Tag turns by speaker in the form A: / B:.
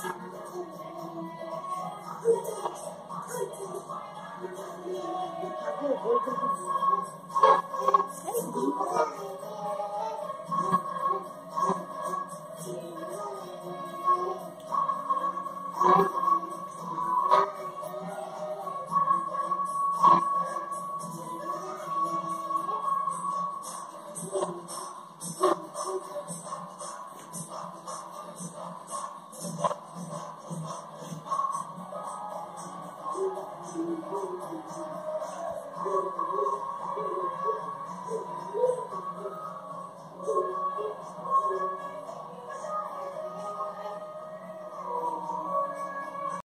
A: Thank you. ちょっと。